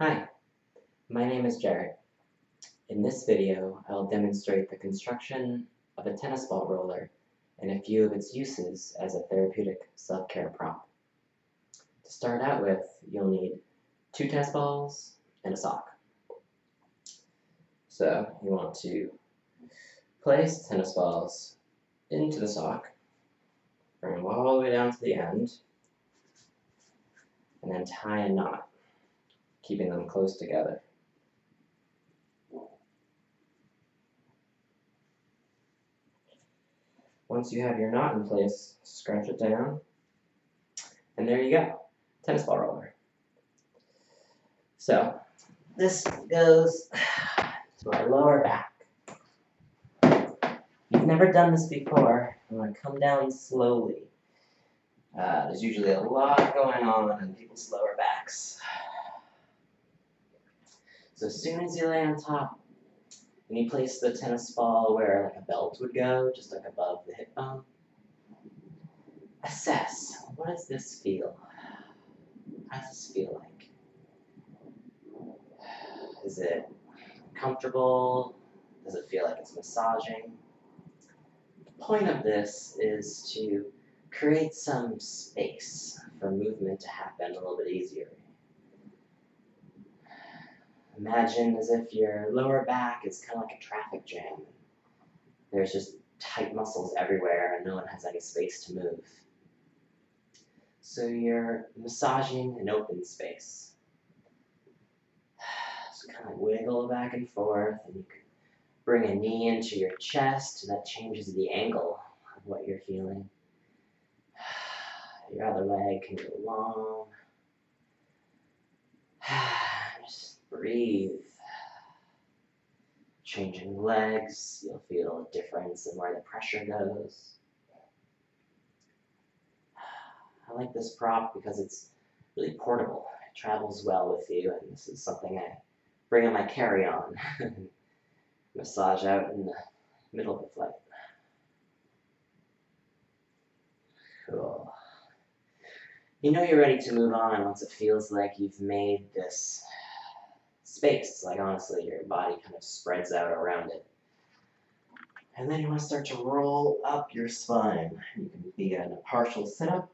Hi, my name is Jared. In this video, I will demonstrate the construction of a tennis ball roller and a few of its uses as a therapeutic self-care prop. To start out with, you'll need two tennis balls and a sock. So you want to place tennis balls into the sock, bring them all the way down to the end, and then tie a knot keeping them close together. Once you have your knot in place, scratch it down, and there you go, tennis ball roller. So, this goes to my lower back. If you've never done this before, I'm going to come down slowly. Uh, there's usually a lot going on in people's lower backs. So as soon as you lay on top, and you place the tennis ball where like a belt would go, just like above the hip bone, assess, what does this feel? How does this feel like? Is it comfortable? Does it feel like it's massaging? The point of this is to create some space for movement to happen a little bit easier. Imagine as if your lower back is kind of like a traffic jam. There's just tight muscles everywhere and no one has any space to move. So you're massaging an open space. So kind of wiggle back and forth and you can bring a knee into your chest that changes the angle of what you're feeling. Your other leg can go long. Breathe. Changing legs, you'll feel a difference in where the pressure goes. I like this prop because it's really portable. It travels well with you, and this is something I bring on my carry-on. Massage out in the middle of the flight. Cool. You know you're ready to move on once it feels like you've made this space. Like honestly, your body kind of spreads out around it. And then you want to start to roll up your spine. You can be in a partial sit-up,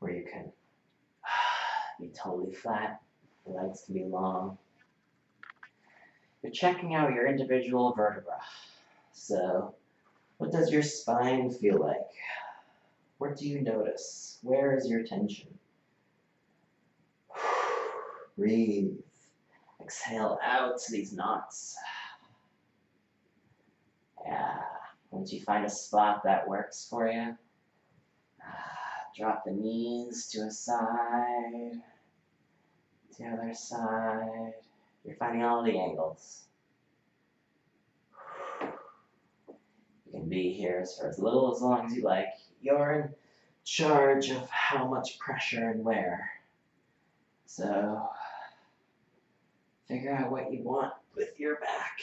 where you can be totally flat. The legs can be long. You're checking out your individual vertebra. So, what does your spine feel like? What do you notice? Where is your tension? Breathe. Exhale out these knots. Yeah. Once you find a spot that works for you, drop the knees to a side, to the other side. You're finding all the angles. You can be here for as little as long as you like. You're in charge of how much pressure and where. So, figure out what you want with your back.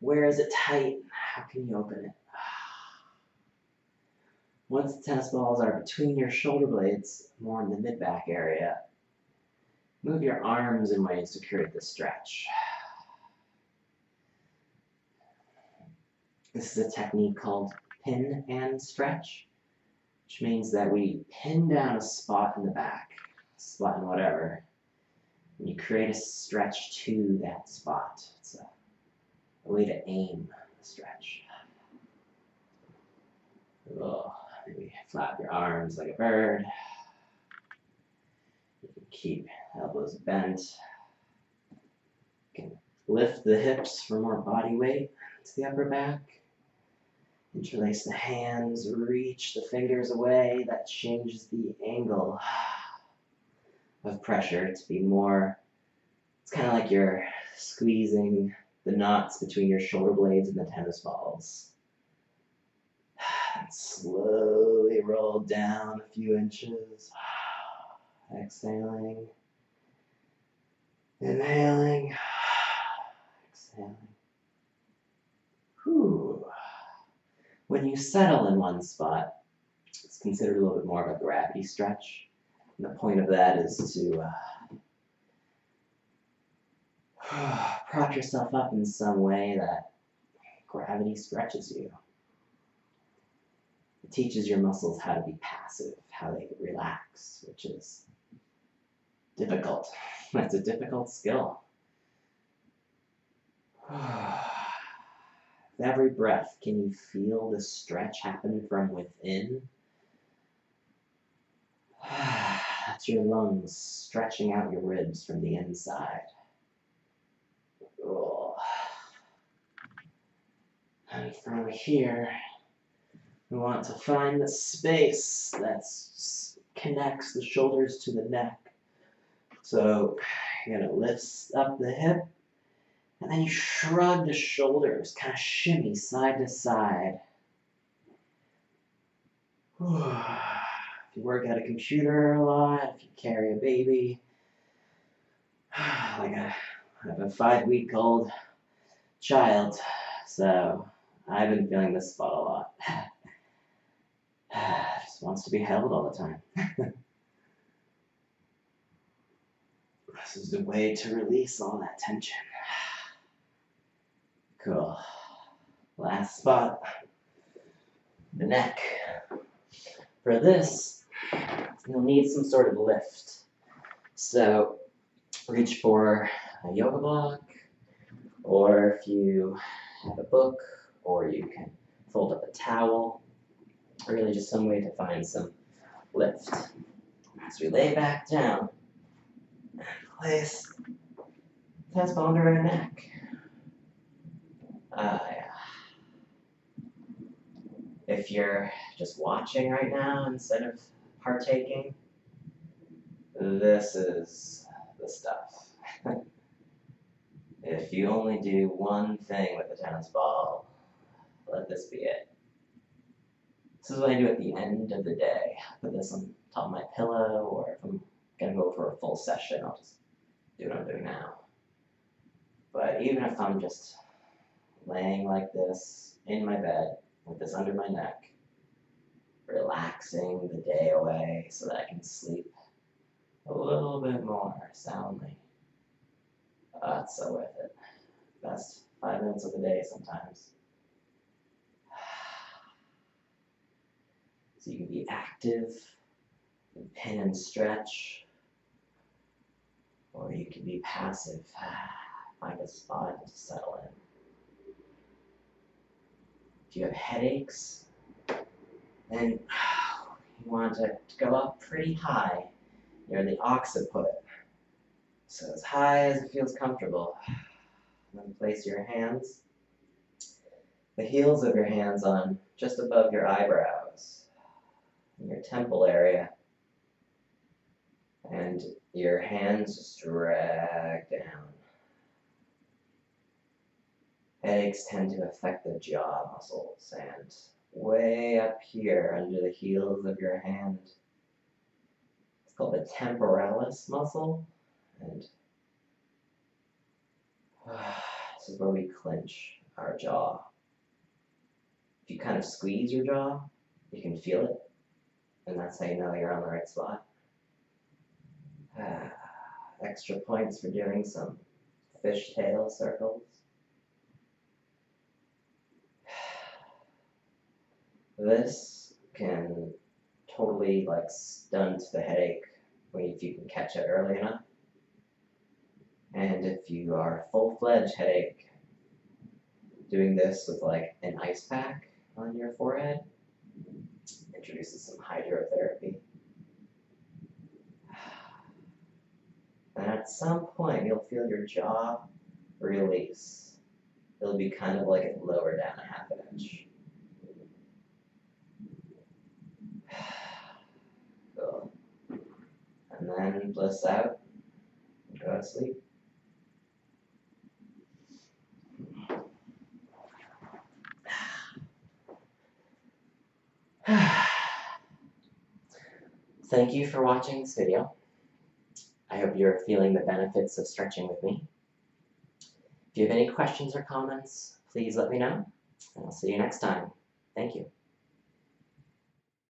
Where is it tight? How can you open it? Once the tennis balls are between your shoulder blades, more in the mid-back area, move your arms in ways to create the stretch. This is a technique called pin and stretch, which means that we pin down a spot in the back, spot in whatever, and you create a stretch to that spot. It's a, a way to aim the stretch. Ugh. Maybe flap your arms like a bird. You can keep elbows bent. You can lift the hips for more body weight to the upper back. Interlace the hands, reach the fingers away. That changes the angle of pressure to be more, it's kind of like you're squeezing the knots between your shoulder blades and the tennis balls. And slowly roll down a few inches. Exhaling. Inhaling. Exhaling. Whew. When you settle in one spot, it's considered a little bit more of a gravity stretch. And the point of that is to uh, prop yourself up in some way that gravity stretches you. It teaches your muscles how to be passive, how they relax, which is difficult. That's a difficult skill. With every breath, can you feel the stretch happen from within? That's your lungs stretching out your ribs from the inside. And from here, we want to find the space that connects the shoulders to the neck. So you're gonna lift up the hip, and then you shrug the shoulders, kind of shimmy side to side. If you work at a computer a lot, if you carry a baby, like I have a five week old child, so I've been feeling this spot a lot. Just wants to be held all the time. this is the way to release all that tension. Cool. Last spot. The neck. For this, you'll need some sort of lift. So reach for a yoga block, or if you have a book, or you can fold up a towel, or really just some way to find some lift. As we lay back down, place the under our neck. Uh, yeah. If you're just watching right now instead of partaking, this is the stuff. if you only do one thing with the tennis ball, let this be it. This is what I do at the end of the day. I put this on top of my pillow, or if I'm gonna go for a full session, I'll just do what I'm doing now. But even if I'm just laying like this in my bed with this under my neck, relaxing the day away so that I can sleep a little bit more soundly. Uh, it's so worth it. Best five minutes of the day sometimes. So you can be active, and pin and stretch, or you can be passive. Find a spot to settle in. If you have headaches, then you want to go up pretty high near the occiput. So as high as it feels comfortable. Then place your hands, the heels of your hands on just above your eyebrows, your temple area. And your hands just drag down. Headaches tend to affect the jaw muscles and way up here under the heels of your hand. It's called the temporalis muscle, and this is where we clench our jaw. If you kind of squeeze your jaw, you can feel it, and that's how you know you're on the right spot. Extra points for doing some fishtail circles. This can totally like stunt the headache when if you can catch it early enough. And if you are full-fledged headache, doing this with like an ice pack on your forehead introduces some hydrotherapy. And at some point, you'll feel your jaw release. It'll be kind of like it lower down a half an inch. Cool. And then bliss out. And go to sleep. Thank you for watching this video. I hope you're feeling the benefits of stretching with me. If you have any questions or comments, please let me know, and I'll see you next time. Thank you.